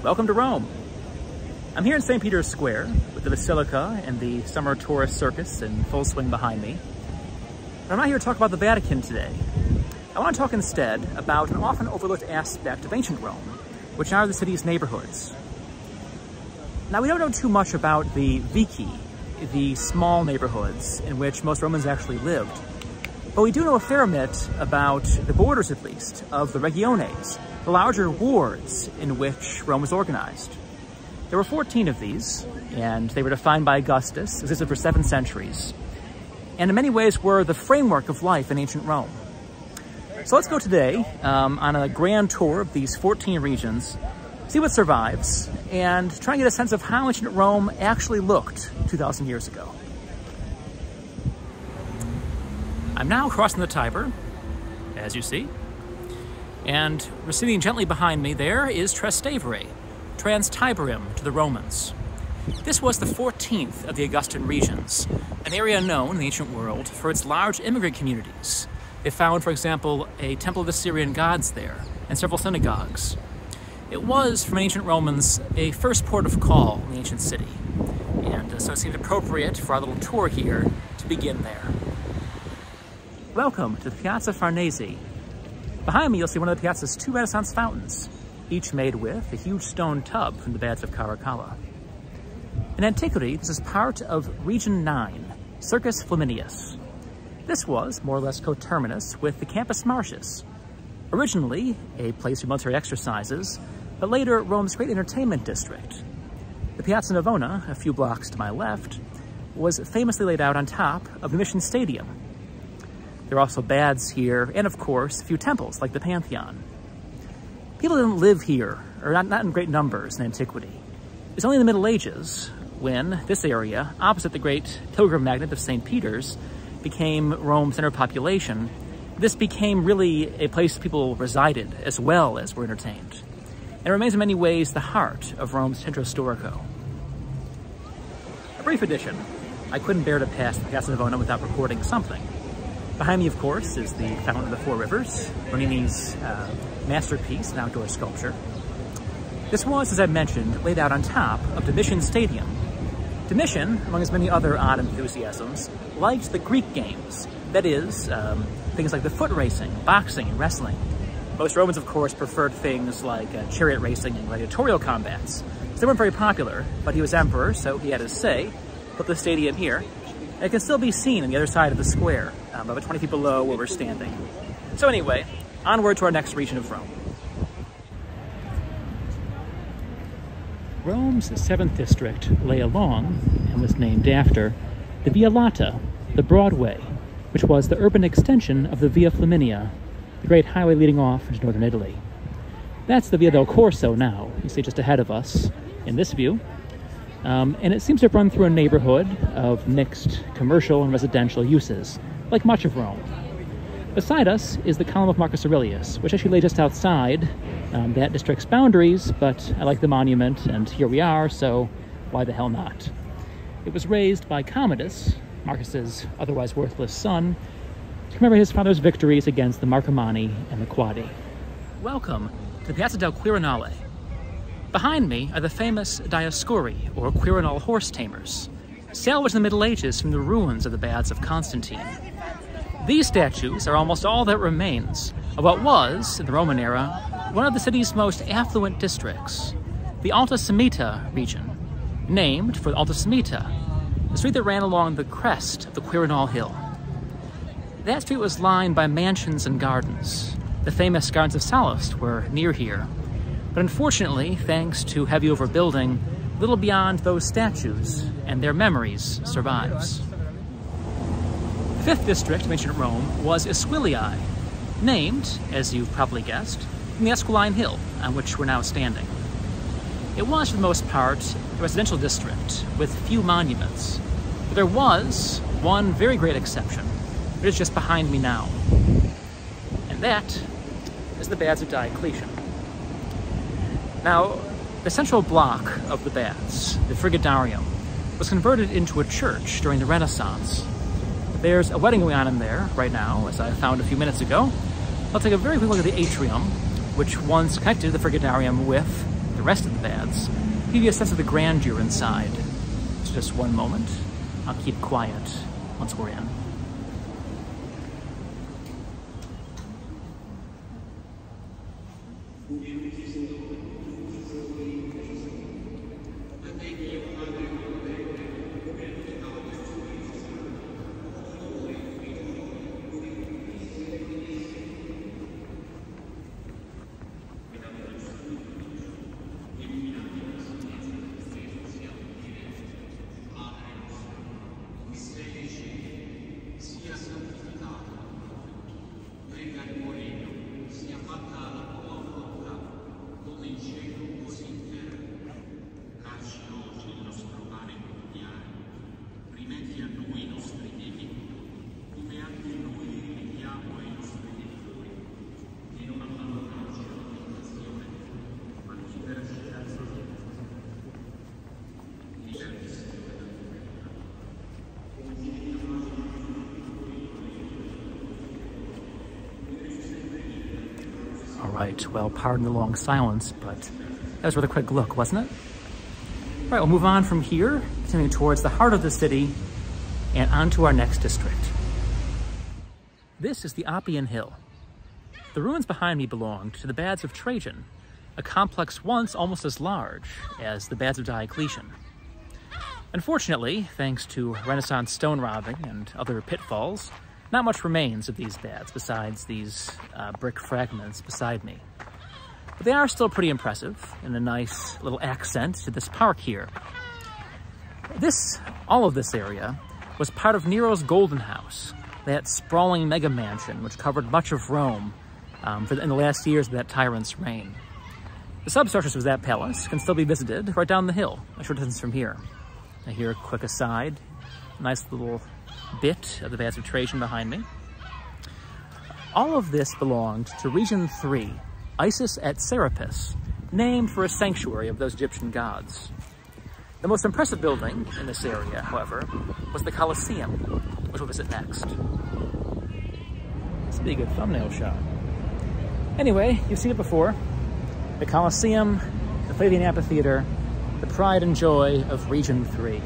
Welcome to Rome. I'm here in St. Peter's Square with the Basilica and the summer tourist circus in full swing behind me. But I'm not here to talk about the Vatican today. I want to talk instead about an often overlooked aspect of ancient Rome, which are the city's neighborhoods. Now, we don't know too much about the Vici, the small neighborhoods in which most Romans actually lived. But we do know a fair bit about the borders, at least, of the regiones, the larger wards in which Rome was organized. There were 14 of these, and they were defined by Augustus, existed for seven centuries, and in many ways were the framework of life in ancient Rome. So let's go today um, on a grand tour of these 14 regions, see what survives, and try and get a sense of how ancient Rome actually looked 2,000 years ago. I'm now crossing the Tiber, as you see, and receding gently behind me there is Trastevere, Trans-Tiberim to the Romans. This was the 14th of the Augustan regions, an area known in the ancient world for its large immigrant communities. They found, for example, a temple of the Syrian gods there, and several synagogues. It was, from ancient Romans, a first port of call in the ancient city, and uh, so it seemed appropriate for our little tour here to begin there. Welcome to the Piazza Farnese. Behind me, you'll see one of the piazza's two Renaissance fountains, each made with a huge stone tub from the baths of Caracalla. In antiquity, this is part of Region 9, Circus Flaminius. This was more or less coterminous with the Campus Martius, originally a place for military exercises, but later Rome's great entertainment district. The Piazza Navona, a few blocks to my left, was famously laid out on top of the Domitian Stadium, there are also baths here, and of course, a few temples, like the Pantheon. People didn't live here, or not, not in great numbers in antiquity. It's only in the Middle Ages when this area, opposite the great pilgrim magnet of St. Peter's, became Rome's center of population. This became really a place people resided as well as were entertained. And it remains in many ways the heart of Rome's centro storico. A brief addition. I couldn't bear to pass the Piazza Navona without recording something. Behind me, of course, is the Fountain of the Four Rivers, Bernini's uh, masterpiece, an outdoor sculpture. This was, as I mentioned, laid out on top of Domitian Stadium. Domitian, among his many other odd enthusiasms, liked the Greek games, that is, um, things like the foot racing, boxing, and wrestling. Most Romans, of course, preferred things like uh, chariot racing and gladiatorial combats. So they weren't very popular, but he was emperor, so he had his say. Put the stadium here, it can still be seen on the other side of the square, um, about 20 feet below where we're standing. So anyway, onward to our next region of Rome. Rome's 7th district lay along, and was named after, the Via Lata, the Broadway, which was the urban extension of the Via Flaminia, the great highway leading off into northern Italy. That's the Via del Corso now, you see just ahead of us in this view, um, and it seems to have run through a neighborhood of mixed commercial and residential uses, like much of Rome. Beside us is the column of Marcus Aurelius, which actually lay just outside um, that district's boundaries, but I like the monument, and here we are, so why the hell not? It was raised by Commodus, Marcus's otherwise worthless son, to commemorate his father's victories against the Marcomanni and the Quadi. Welcome to the Piazza del Quirinale, Behind me are the famous Dioscuri, or Quirinal horse tamers, salvaged in the Middle Ages from the ruins of the Baths of Constantine. These statues are almost all that remains of what was, in the Roman era, one of the city's most affluent districts, the Alta Semita region, named for Alta Semita, the street that ran along the crest of the Quirinal Hill. That street was lined by mansions and gardens. The famous Gardens of Sallust were near here, but unfortunately, thanks to heavy overbuilding, little beyond those statues and their memories survives. The fifth district of ancient Rome was Esquiliae, named, as you've probably guessed, from the Esquiline Hill on which we're now standing. It was, for the most part, a residential district with few monuments. But there was one very great exception, which is just behind me now. And that is the Baths of Diocletian. Now, the central block of the baths, the Frigidarium, was converted into a church during the Renaissance. There's a wedding going on in there right now, as I found a few minutes ago. I'll take a very quick look at the atrium, which once connected the Frigidarium with the rest of the baths, give you a sense of the grandeur inside. So just one moment. I'll keep quiet once we're in. All right, well, pardon the long silence, but that was a quick look, wasn't it? All right, we'll move on from here, continuing towards the heart of the city and on to our next district. This is the Oppian Hill. The ruins behind me belonged to the Baths of Trajan, a complex once almost as large as the Baths of Diocletian. Unfortunately, thanks to Renaissance stone robbing and other pitfalls, not much remains of these baths besides these uh, brick fragments beside me. But they are still pretty impressive and a nice little accent to this park here. This, all of this area, was part of Nero's Golden House, that sprawling mega mansion which covered much of Rome um, for the, in the last years of that tyrant's reign. The substructures of that palace can still be visited right down the hill, a short distance from here. Now here, a quick aside, nice little bit of the Baths of Trajan behind me. All of this belonged to Region 3, Isis et Serapis, named for a sanctuary of those Egyptian gods. The most impressive building in this area, however, was the Colosseum, which we'll visit next. This would be a good thumbnail shot. Anyway, you've seen it before. The Colosseum, the Flavian Amphitheater, the pride and joy of Region 3.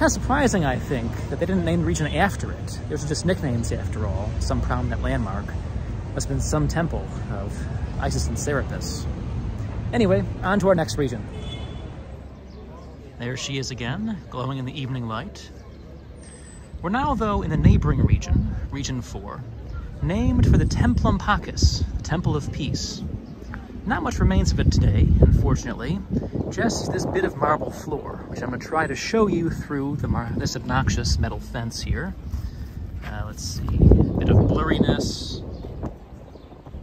Kind of surprising, I think, that they didn't name the region after it. Those are just nicknames after all, some prominent landmark. Must have been some temple of Isis and Serapis. Anyway, on to our next region. There she is again, glowing in the evening light. We're now, though, in the neighboring region, Region 4, named for the Templum Pacis, the Temple of Peace. Not much remains of it today, unfortunately, just this bit of marble floor, which I'm going to try to show you through this obnoxious metal fence here. Uh, let's see, a bit of blurriness.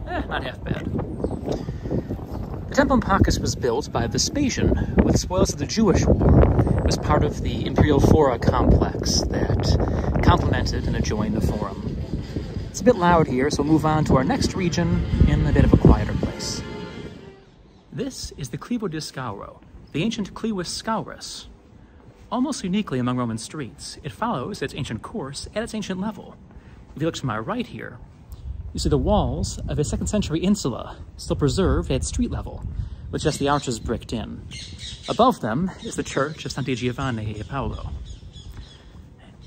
Eh, not half bad. The Temple Templum Pacis was built by Vespasian with spoils of the Jewish War. It was part of the Imperial Fora complex that complemented and adjoined the Forum. It's a bit loud here, so we'll move on to our next region in a bit of a quieter place. This is the Clivo di Scauro, the ancient Clivus Scaurus. Almost uniquely among Roman streets, it follows its ancient course at its ancient level. If you look to my right here, you see the walls of a second century insula still preserved at street level, with just the arches bricked in. Above them is the church of Santi Giovanni e Paolo.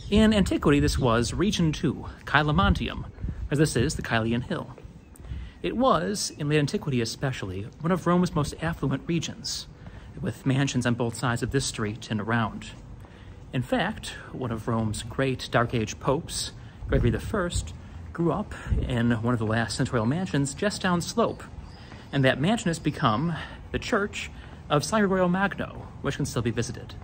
In antiquity, this was Region 2, Caelimontium, as this is the Caelian Hill. It was, in late antiquity especially, one of Rome's most affluent regions, with mansions on both sides of this street and around. In fact, one of Rome's great Dark Age popes, Gregory I, grew up in one of the last senatorial mansions just downslope, and that mansion has become the church of Gregorio Magno, which can still be visited.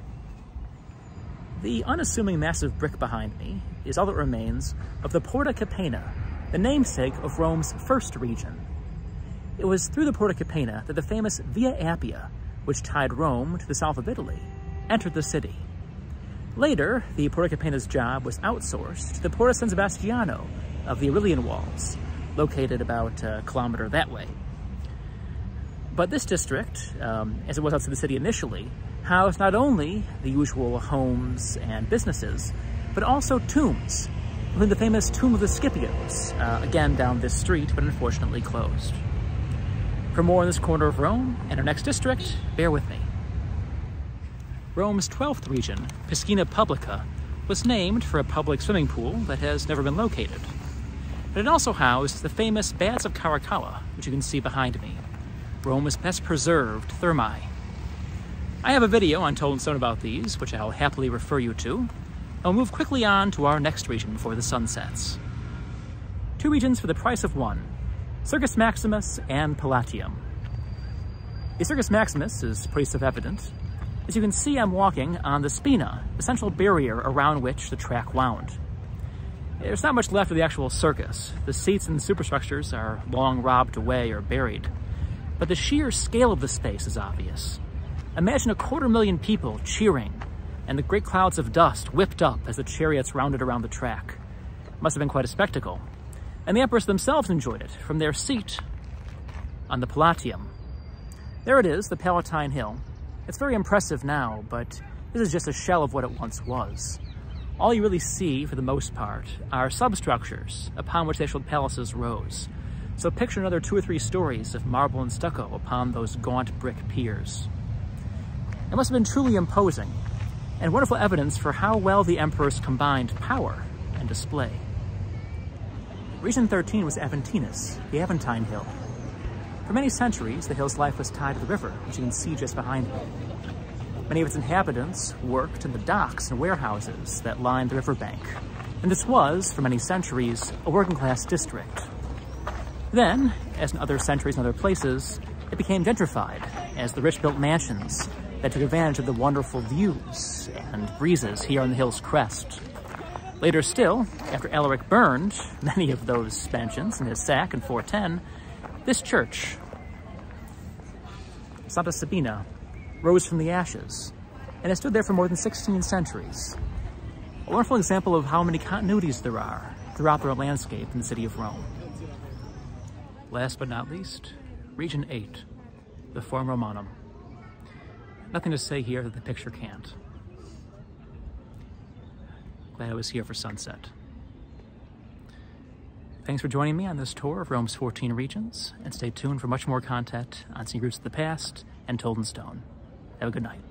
The unassuming massive brick behind me is all that remains of the Porta Capena, the namesake of Rome's first region. It was through the Porta Capena that the famous Via Appia, which tied Rome to the south of Italy, entered the city. Later, the Porta Capena's job was outsourced to the Porta San Sebastiano of the Aurelian Walls, located about a kilometer that way. But this district, um, as it was outside the city initially, housed not only the usual homes and businesses, but also tombs, including the famous Tomb of the Scipios, uh, again down this street, but unfortunately closed. For more on this corner of Rome and our next district, bear with me. Rome's 12th region, Piscina Publica, was named for a public swimming pool that has never been located. But it also housed the famous Baths of Caracalla, which you can see behind me, Rome's best preserved thermae. I have a video on Told Stone about these, which I'll happily refer you to. I'll move quickly on to our next region before the sun sets. Two regions for the price of one, Circus Maximus and Palatium. The Circus Maximus is pretty self-evident. As you can see, I'm walking on the spina, the central barrier around which the track wound. There's not much left of the actual circus. The seats and the superstructures are long robbed away or buried. But the sheer scale of the space is obvious. Imagine a quarter million people cheering and the great clouds of dust whipped up as the chariots rounded around the track. Must have been quite a spectacle. And the emperors themselves enjoyed it from their seat on the Palatium. There it is, the Palatine Hill. It's very impressive now, but this is just a shell of what it once was. All you really see, for the most part, are substructures upon which the actual palaces rose. So picture another two or three stories of marble and stucco upon those gaunt brick piers. It must have been truly imposing, and wonderful evidence for how well the emperors combined power and display. Region 13 was Aventinus, the Aventine Hill. For many centuries, the hill's life was tied to the river, which you can see just behind me. Many of its inhabitants worked in the docks and warehouses that lined the riverbank, and this was, for many centuries, a working-class district. Then, as in other centuries and other places, it became gentrified as the rich built mansions that took advantage of the wonderful views and breezes here on the hill's crest. Later still, after Alaric burned many of those mansions in his sack in 410, this church, Santa Sabina, rose from the ashes and has stood there for more than 16 centuries. A wonderful example of how many continuities there are throughout the landscape in the city of Rome. Last but not least, Region 8, the Forum Romanum. Nothing to say here that the picture can't. Glad I was here for sunset. Thanks for joining me on this tour of Rome's 14 regions, and stay tuned for much more content on Scenic Routes of the Past and Told Stone. Have a good night.